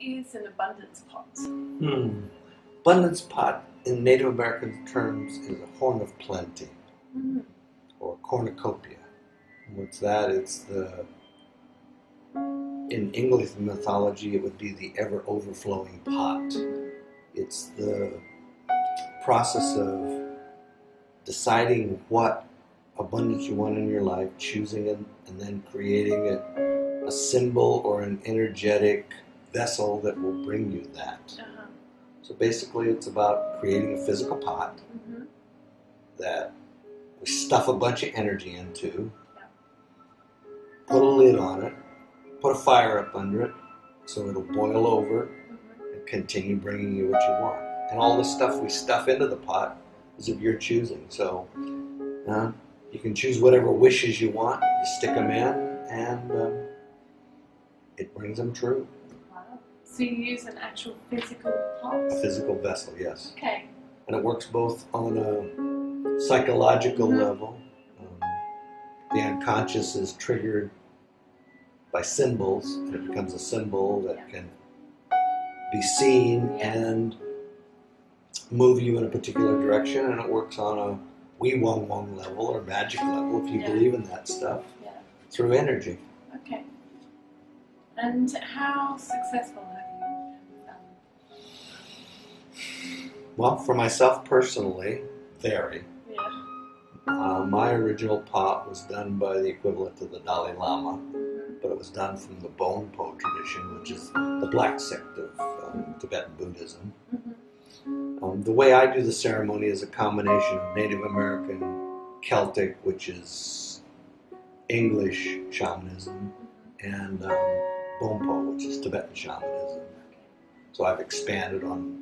is an abundance pot? Hmm. Abundance pot in Native American terms is a horn of plenty Mm. or cornucopia. What's that? It's the in English mythology it would be the ever overflowing pot. It's the process of deciding what abundance you want in your life, choosing it, and then creating it a symbol or an energetic vessel that will bring you that. Uh-huh. So basically, it's about creating a physical pot Mhm. that we stuff a bunch of energy into, Yeah. put a lid on it, put a fire up under it so it'll boil over Mhm. and continue bringing you what you want. And all the stuff we stuff into the pot is of your choosing. So uh, you can choose whatever wishes you want, you stick them in, and um, it brings them true. So you use an actual physical pot? A physical vessel, yes. Okay. and it works both on a psychological Mhm. level. Um, the unconscious is triggered by symbols, and it becomes a symbol that Yeah. can be seen Yeah. and move you in a particular direction. And it works on a wee wong wong level or magic level, if you Yeah. believe in that stuff, Yeah. through energy. Okay. And how successful Well, for myself personally, very. Yeah. Uh, my original pot was done by the equivalent of the Dalai Lama. But it was done from the Bonpo tradition, which is the black sect of um, Tibetan Buddhism. Mhm. Um, the way I do the ceremony is a combination of Native American, Celtic, which is English shamanism, and um, Bonpo, which is Tibetan shamanism. So I've expanded on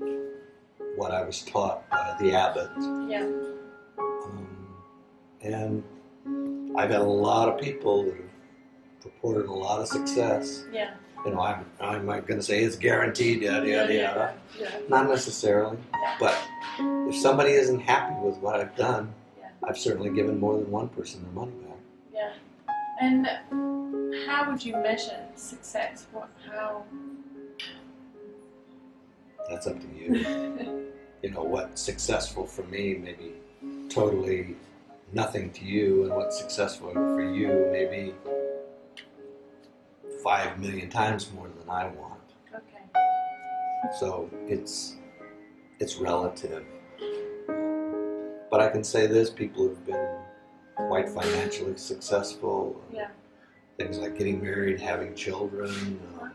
what I was taught by the abbot. Yeah. Um, and I've had a lot of people that have reported a lot of success. Yeah. You know, I'm, I'm not going to say it's guaranteed, yada, yada, yada. Yeah. Not necessarily. Yeah. But if somebody isn't happy with what I've done, Yeah. I've certainly given more than one person their money back. Yeah. And how would you measure success? What? How? That's up to you. you know, what's successful for me may be totally nothing to you, and what's successful for you may be five million times more than I want. okay. So it's it's relative. But I can say this: people who've been quite financially successful. Yeah. Things like getting married, having children, um,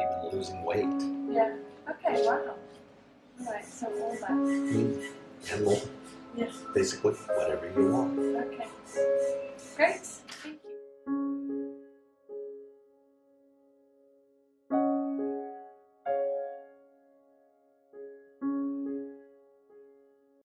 even losing weight, Yeah. Okay. Wow. Right. So all that. and well, Yes. basically whatever you want.